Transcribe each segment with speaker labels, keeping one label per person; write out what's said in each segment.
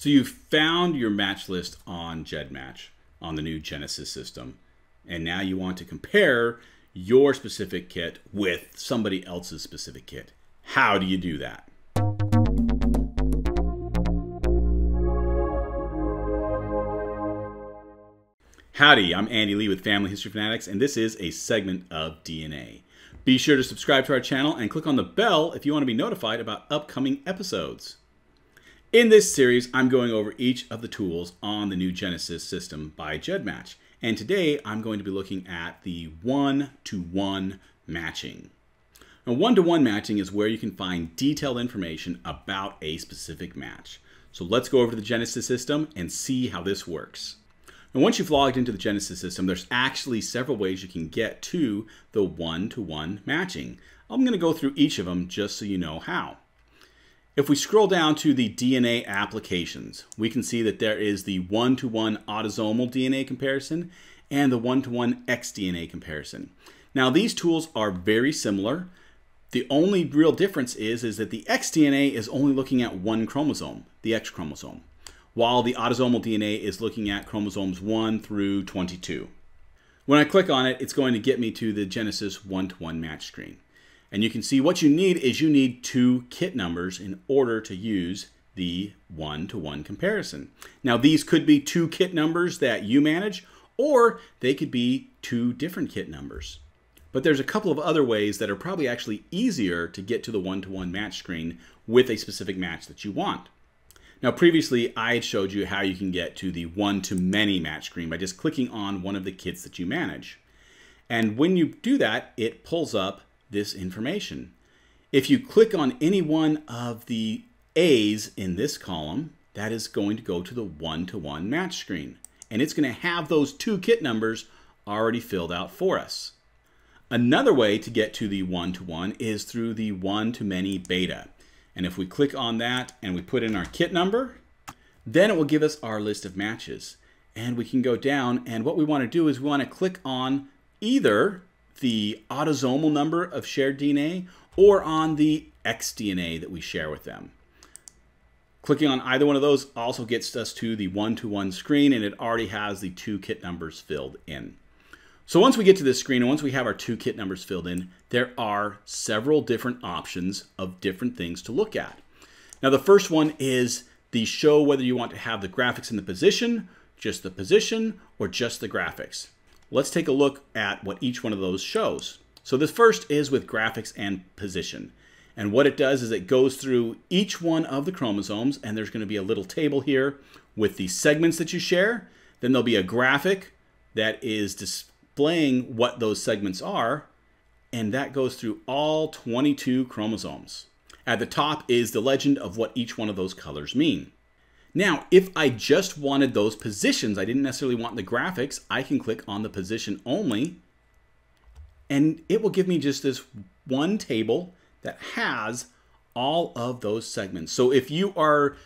Speaker 1: So you've found your match list on GEDmatch on the new Genesis system. And now you want to compare your specific kit with somebody else's specific kit. How do you do that? Howdy, I'm Andy Lee with Family History Fanatics, and this is a segment of DNA. Be sure to subscribe to our channel and click on the bell if you want to be notified about upcoming episodes. In this series, I'm going over each of the tools on the new Genesis system by GEDmatch, and today I'm going to be looking at the one-to-one matching. Now, one-to-one matching is where you can find detailed information about a specific match. So let's go over to the Genesis system and see how this works. And once you've logged into the Genesis system, there's actually several ways you can get to the one-to-one -one matching. I'm going to go through each of them just so you know how. If we scroll down to the DNA applications, we can see that there is the one-to-one -one autosomal DNA comparison and the one-to-one -one xDNA comparison. Now these tools are very similar. The only real difference is, is that the xDNA is only looking at one chromosome, the X chromosome while the autosomal DNA is looking at chromosomes 1 through 22. When I click on it, it's going to get me to the Genesis one-to-one -one match screen. And you can see what you need is you need two kit numbers in order to use the one-to-one -one comparison. Now these could be two kit numbers that you manage, or they could be two different kit numbers. But there's a couple of other ways that are probably actually easier to get to the one-to-one -one match screen with a specific match that you want. Now previously I showed you how you can get to the one-to-many match screen by just clicking on one of the kits that you manage. And when you do that, it pulls up this information. If you click on any one of the A's in this column, that is going to go to the one-to-one -one match screen. And it's going to have those two kit numbers already filled out for us. Another way to get to the one-to-one -one is through the one-to-many beta. And if we click on that and we put in our kit number, then it will give us our list of matches. And we can go down and what we want to do is we want to click on either the autosomal number of shared DNA or on the xDNA that we share with them. Clicking on either one of those also gets us to the one-to-one -one screen and it already has the two kit numbers filled in. So once we get to this screen and once we have our two kit numbers filled in, there are several different options of different things to look at. Now the first one is the show whether you want to have the graphics in the position, just the position, or just the graphics. Let's take a look at what each one of those shows. So the first is with graphics and position. And what it does is it goes through each one of the chromosomes and there's going to be a little table here with the segments that you share. Then there'll be a graphic that is displaying what those segments are, and that goes through all 22 chromosomes. At the top is the legend of what each one of those colors mean. Now, if I just wanted those positions, I didn't necessarily want the graphics, I can click on the position only, and it will give me just this one table that has all of those segments. So if you are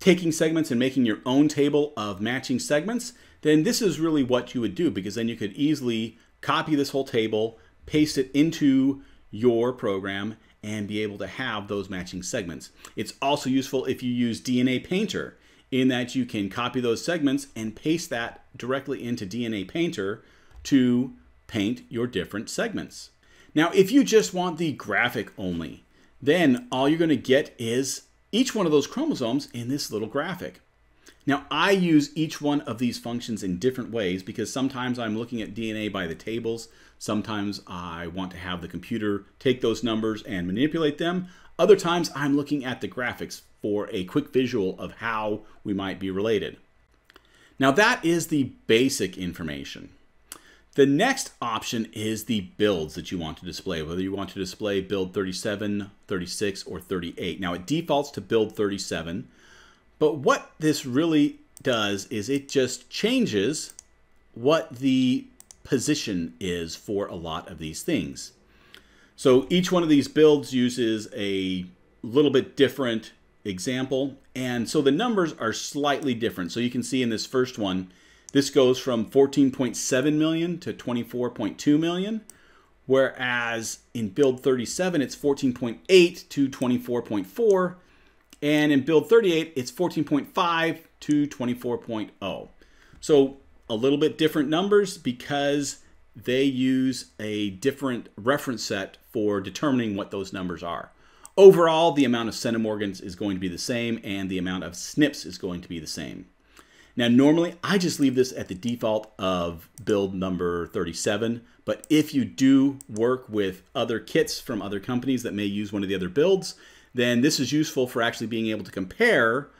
Speaker 1: taking segments and making your own table of matching segments, then this is really what you would do because then you could easily copy this whole table, paste it into your program, and be able to have those matching segments. It's also useful if you use DNA Painter in that you can copy those segments and paste that directly into DNA Painter to paint your different segments. Now, if you just want the graphic only, then all you're going to get is each one of those chromosomes in this little graphic. Now, I use each one of these functions in different ways because sometimes I'm looking at DNA by the tables. Sometimes I want to have the computer take those numbers and manipulate them. Other times I'm looking at the graphics for a quick visual of how we might be related. Now that is the basic information. The next option is the builds that you want to display, whether you want to display build 37, 36, or 38. Now it defaults to build 37, but what this really does is it just changes what the position is for a lot of these things. So each one of these builds uses a little bit different example. And so the numbers are slightly different. So you can see in this first one, this goes from 14.7 million to 24.2 million. Whereas in build 37, it's 14.8 to 24.4. And in build 38, it's 14.5 to 24.0. So a little bit different numbers because they use a different reference set for determining what those numbers are. Overall, the amount of centimorgans is going to be the same and the amount of SNPs is going to be the same. Now, normally I just leave this at the default of build number 37, but if you do work with other kits from other companies that may use one of the other builds, then this is useful for actually being able to compare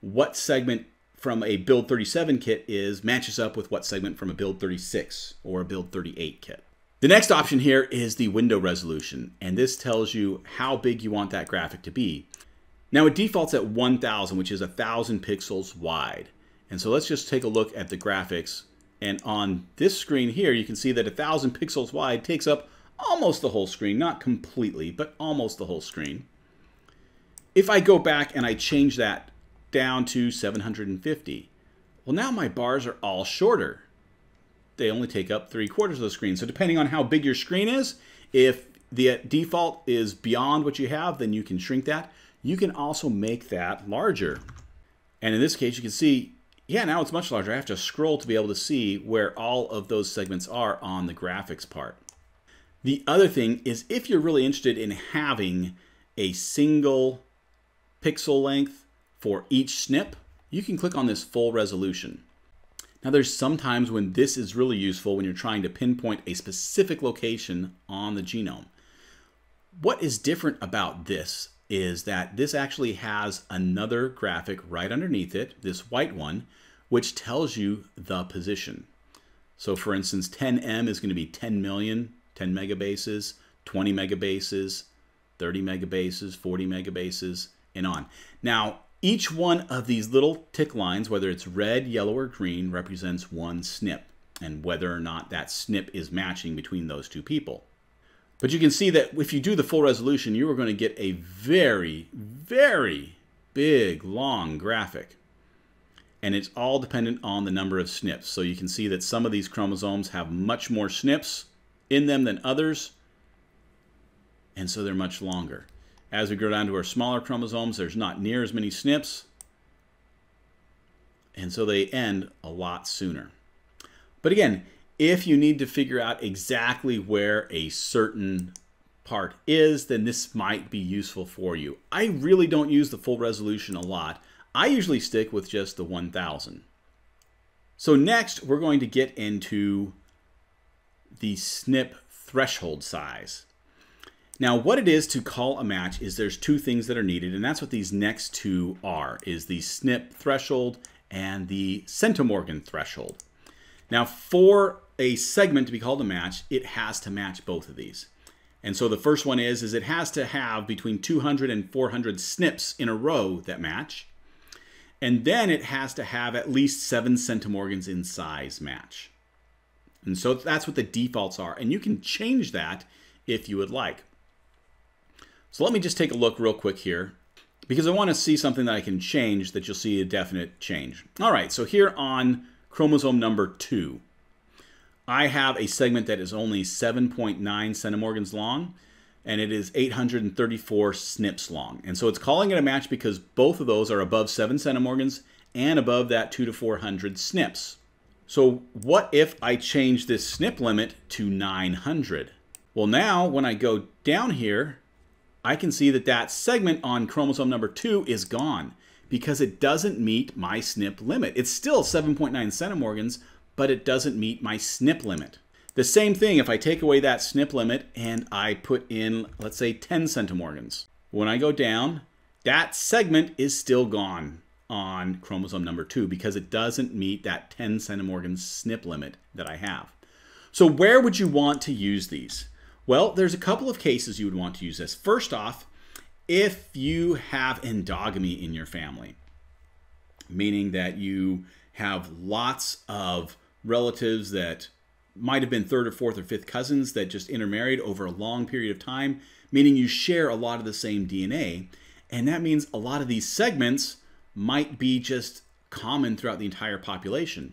Speaker 1: what segment from a build 37 kit is matches up with what segment from a build 36 or a build 38 kit. The next option here is the window resolution, and this tells you how big you want that graphic to be. Now it defaults at 1000, which is 1000 pixels wide. And so let's just take a look at the graphics. And on this screen here, you can see that 1000 pixels wide takes up almost the whole screen, not completely, but almost the whole screen. If I go back and I change that down to 750, well now my bars are all shorter. They only take up three quarters of the screen. So depending on how big your screen is, if the default is beyond what you have, then you can shrink that. You can also make that larger. And in this case, you can see yeah, now it's much larger. I have to scroll to be able to see where all of those segments are on the graphics part. The other thing is if you're really interested in having a single pixel length for each SNP, you can click on this full resolution. Now there's sometimes when this is really useful when you're trying to pinpoint a specific location on the genome. What is different about this is that this actually has another graphic right underneath it, this white one, which tells you the position. So for instance, 10M is going to be 10 million, 10 megabases, 20 megabases, 30 megabases, 40 megabases, and on. Now, each one of these little tick lines, whether it's red, yellow, or green, represents one SNP, and whether or not that SNP is matching between those two people. But you can see that if you do the full resolution, you are going to get a very, very big, long graphic. And it's all dependent on the number of SNPs. So you can see that some of these chromosomes have much more SNPs in them than others. And so they're much longer. As we go down to our smaller chromosomes, there's not near as many SNPs. And so they end a lot sooner. But again, if you need to figure out exactly where a certain part is, then this might be useful for you. I really don't use the full resolution a lot. I usually stick with just the 1000. So next, we're going to get into the SNP threshold size. Now, what it is to call a match is there's two things that are needed, and that's what these next two are, is the SNP threshold and the centimorgan threshold. Now, for a segment to be called a match, it has to match both of these. And so the first one is, is it has to have between 200 and 400 SNPs in a row that match. And then it has to have at least seven centimorgans in size match. And so that's what the defaults are. And you can change that if you would like. So let me just take a look real quick here because I want to see something that I can change that you'll see a definite change. All right, so here on chromosome number two, I have a segment that is only 7.9 centimorgans long, and it is 834 SNPs long. And so it's calling it a match because both of those are above 7 centimorgans and above that 2 to 400 SNPs. So what if I change this SNP limit to 900? Well, now when I go down here, I can see that that segment on chromosome number 2 is gone because it doesn't meet my SNP limit. It's still 7.9 centimorgans, but it doesn't meet my SNP limit. The same thing if I take away that SNP limit and I put in, let's say, 10 centimorgans. When I go down, that segment is still gone on chromosome number 2 because it doesn't meet that 10 centimorgan SNP limit that I have. So where would you want to use these? Well, there's a couple of cases you would want to use this. First off, if you have endogamy in your family, meaning that you have lots of relatives that might have been third or fourth or fifth cousins that just intermarried over a long period of time, meaning you share a lot of the same DNA. And that means a lot of these segments might be just common throughout the entire population.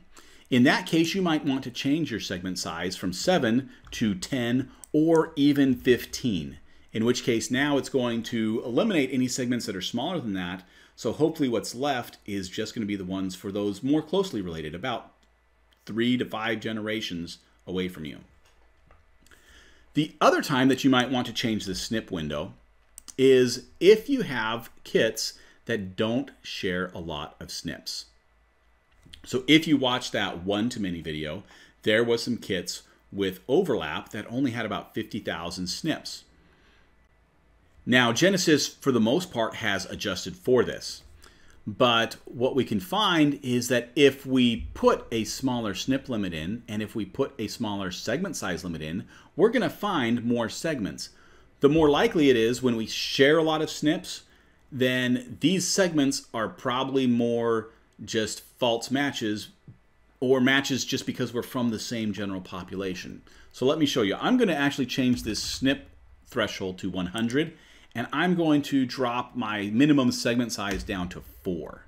Speaker 1: In that case, you might want to change your segment size from 7 to 10 or even 15, in which case now it's going to eliminate any segments that are smaller than that, So hopefully what's left is just going to be the ones for those more closely related, about three to five generations away from you. The other time that you might want to change the SNP window is if you have kits that don't share a lot of SNPs. So if you watch that one-to-many video, there was some kits with overlap that only had about 50,000 SNPs. Now, Genesis, for the most part, has adjusted for this. But what we can find is that if we put a smaller SNP limit in, and if we put a smaller segment size limit in, we're going to find more segments. The more likely it is when we share a lot of SNPs, then these segments are probably more just false matches or matches just because we're from the same general population. So let me show you. I'm going to actually change this SNP threshold to 100 and I'm going to drop my minimum segment size down to 4.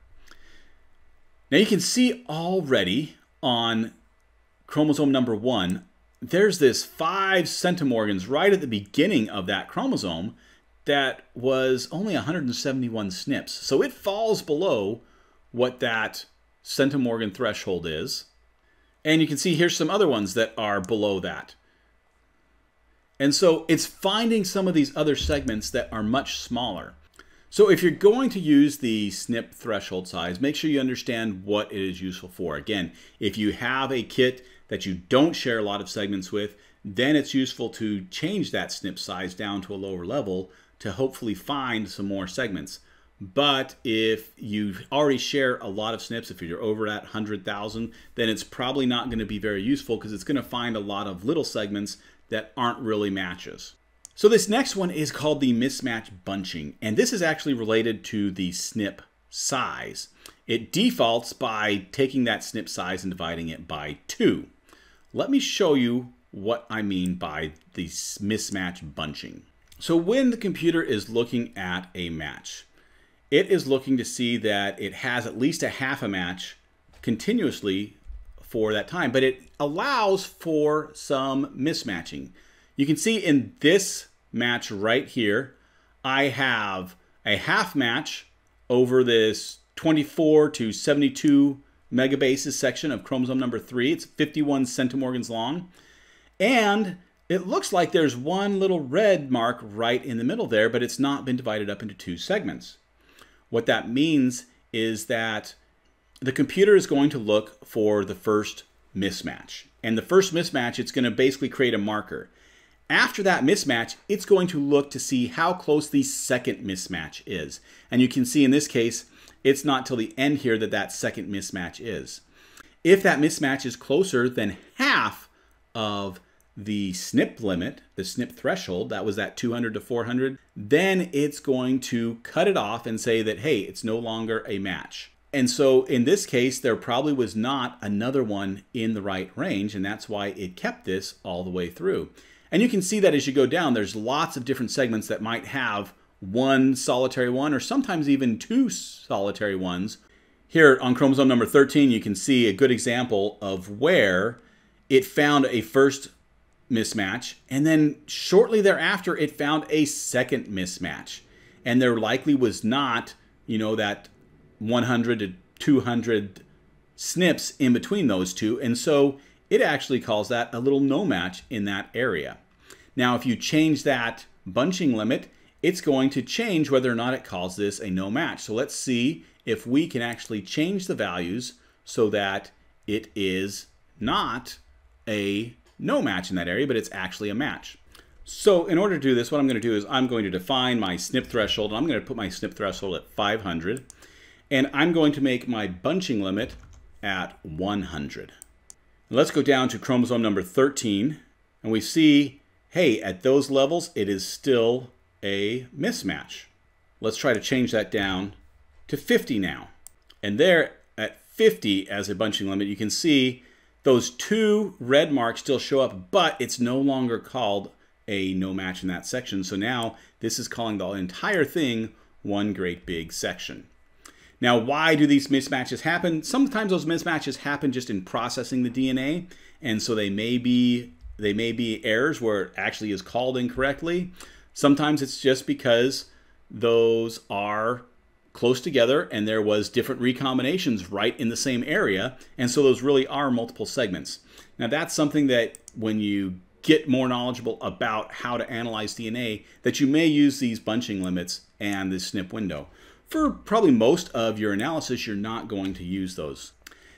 Speaker 1: Now you can see already on chromosome number 1 there's this 5 centimorgans right at the beginning of that chromosome that was only 171 SNPs. So it falls below what that centimorgan threshold is. And you can see here's some other ones that are below that. And so it's finding some of these other segments that are much smaller. So if you're going to use the SNP threshold size, make sure you understand what it is useful for. Again, if you have a kit that you don't share a lot of segments with, then it's useful to change that SNP size down to a lower level to hopefully find some more segments. But if you already share a lot of SNPs, if you're over at 100,000, then it's probably not going to be very useful because it's going to find a lot of little segments that aren't really matches. So this next one is called the mismatch bunching, and this is actually related to the SNP size. It defaults by taking that SNP size and dividing it by 2. Let me show you what I mean by the mismatch bunching. So when the computer is looking at a match, it is looking to see that it has at least a half a match continuously for that time, but it allows for some mismatching. You can see in this match right here, I have a half match over this 24 to 72 megabases section of chromosome number three. It's 51 centimorgans long. And it looks like there's one little red mark right in the middle there, but it's not been divided up into two segments. What that means is that the computer is going to look for the first mismatch. And the first mismatch, it's going to basically create a marker. After that mismatch, it's going to look to see how close the second mismatch is. And you can see in this case, it's not till the end here that that second mismatch is. If that mismatch is closer than half of the SNP limit, the SNP threshold, that was that 200 to 400, then it's going to cut it off and say that, hey, it's no longer a match. And so in this case, there probably was not another one in the right range, and that's why it kept this all the way through. And you can see that as you go down, there's lots of different segments that might have one solitary one, or sometimes even two solitary ones. Here on chromosome number 13, you can see a good example of where it found a first mismatch, and then shortly thereafter, it found a second mismatch. And there likely was not, you know, that 100 to 200 SNPs in between those two. And so it actually calls that a little no match in that area. Now, if you change that bunching limit, it's going to change whether or not it calls this a no match. So let's see if we can actually change the values so that it is not a no match in that area, but it's actually a match. So in order to do this, what I'm going to do is I'm going to define my SNP threshold. I'm going to put my SNP threshold at 500. And I'm going to make my bunching limit at 100. Let's go down to chromosome number 13. And we see, hey, at those levels, it is still a mismatch. Let's try to change that down to 50 now. And there at 50 as a bunching limit, you can see those two red marks still show up, but it's no longer called a no match in that section. So now this is calling the entire thing one great big section. Now, why do these mismatches happen? Sometimes those mismatches happen just in processing the DNA, and so they may be they may be errors where it actually is called incorrectly. Sometimes it's just because those are close together and there was different recombinations right in the same area. And so those really are multiple segments. Now that's something that when you get more knowledgeable about how to analyze DNA, that you may use these bunching limits and the SNP window. For probably most of your analysis, you're not going to use those.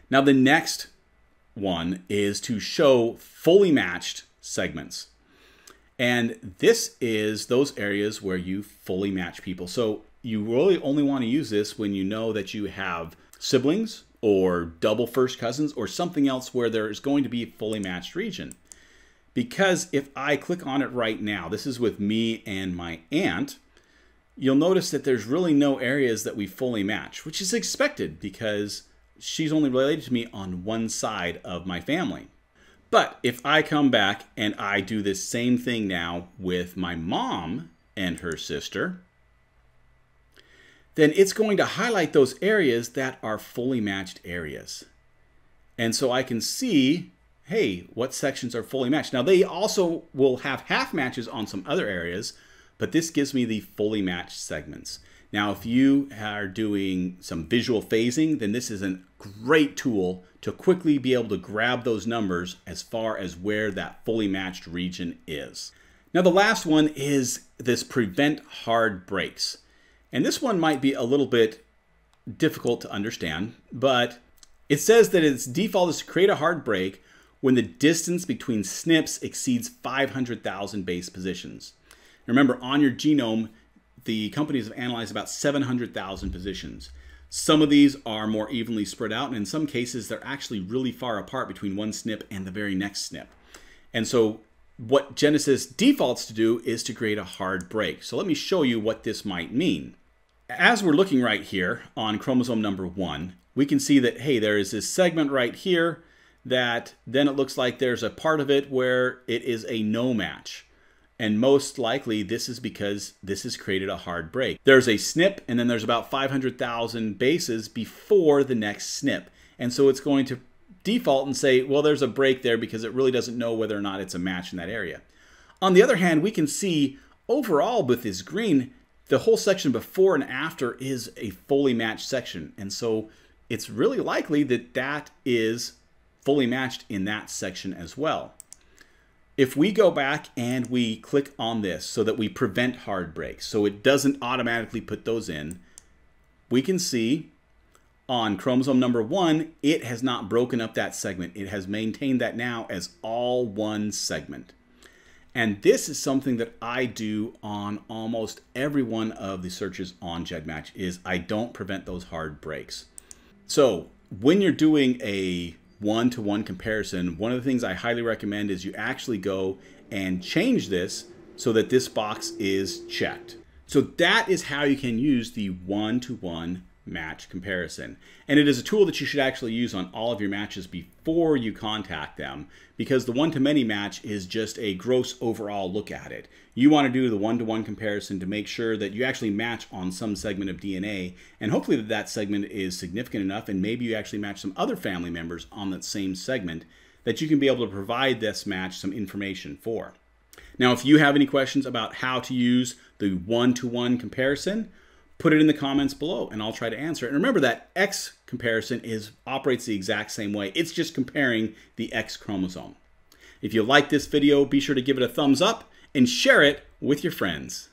Speaker 1: Now the next one is to show fully matched segments. And this is those areas where you fully match people. So you really only want to use this when you know that you have siblings or double first cousins or something else where there is going to be a fully matched region. Because if I click on it right now, this is with me and my aunt, you'll notice that there's really no areas that we fully match, which is expected because she's only related to me on one side of my family. But if I come back and I do this same thing now with my mom and her sister, then it's going to highlight those areas that are fully matched areas. And so I can see, hey, what sections are fully matched. Now they also will have half matches on some other areas, but this gives me the fully matched segments. Now, if you are doing some visual phasing, then this is a great tool to quickly be able to grab those numbers as far as where that fully matched region is. Now, the last one is this prevent hard breaks. And this one might be a little bit difficult to understand, but it says that its default is to create a hard break when the distance between SNPs exceeds 500,000 base positions. Remember, on your genome, the companies have analyzed about 700,000 positions. Some of these are more evenly spread out, and in some cases, they're actually really far apart between one SNP and the very next SNP. And so what Genesis defaults to do is to create a hard break. So let me show you what this might mean. As we're looking right here on chromosome number one, we can see that, hey, there is this segment right here that then it looks like there's a part of it where it is a no match. And most likely this is because this has created a hard break. There's a SNP and then there's about 500,000 bases before the next SNP. And so it's going to default and say, well, there's a break there because it really doesn't know whether or not it's a match in that area. On the other hand, we can see overall with this green, the whole section before and after is a fully matched section. And so it's really likely that that is fully matched in that section as well. If we go back and we click on this so that we prevent hard breaks, so it doesn't automatically put those in, we can see on chromosome number one, it has not broken up that segment. It has maintained that now as all one segment. And this is something that I do on almost every one of the searches on GEDmatch is I don't prevent those hard breaks. So when you're doing a one-to-one -one comparison, one of the things I highly recommend is you actually go and change this so that this box is checked. So that is how you can use the one-to-one -one match comparison. And it is a tool that you should actually use on all of your matches before you contact them because the one-to-many match is just a gross overall look at it. You want to do the one-to-one comparison to make sure that you actually match on some segment of DNA and hopefully that that segment is significant enough and maybe you actually match some other family members on that same segment that you can be able to provide this match some information for. Now, if you have any questions about how to use the one-to-one -one comparison, put it in the comments below and I'll try to answer it. And remember that X comparison is operates the exact same way. It's just comparing the X chromosome. If you like this video, be sure to give it a thumbs up and share it with your friends.